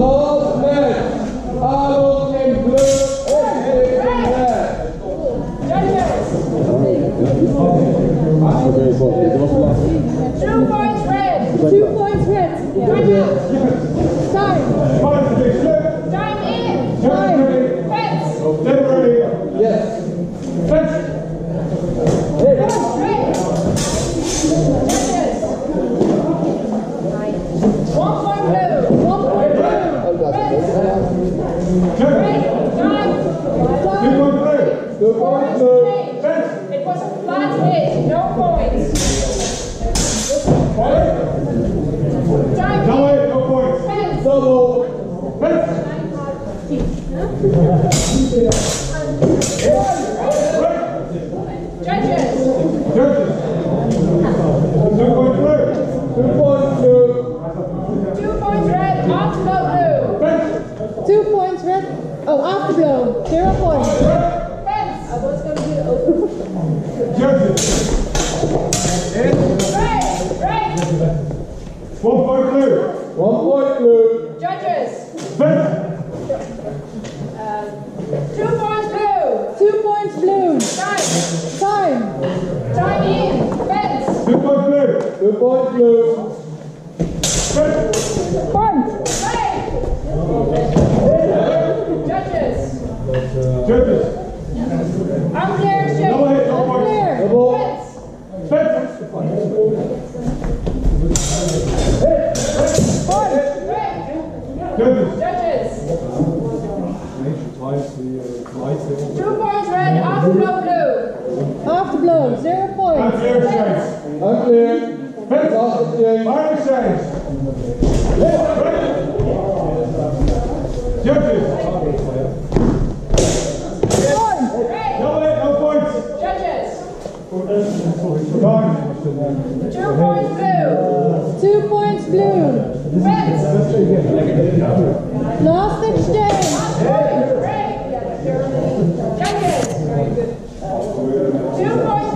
Last match. Arnold in blue, Edwin in red. Oké, Bob, dit was de laatste. Two points red. Two points red. Time out. Time. Time in. Time. Fence. Yes. Red. One point blue. One point blue. Red. Time. Two points blue. It was a flat hit. No points. Time in. Fence. Double. Judges. Two points blue. Two points red. After blow. Two points red. Oh, after blow. Zero points. Fence. I was going to Red. One point blue. Judges. Two points blue. Two points blue. Time. Time. Time in. Fence. Two points blue. Point. Red. Judges. Unclear shape. Two points red. After blow blue. After blow. Zero points. Unclear. Last exchange. Point. Red. Judges. Two points blue. Two points blue. Fence. Last exchange. Two point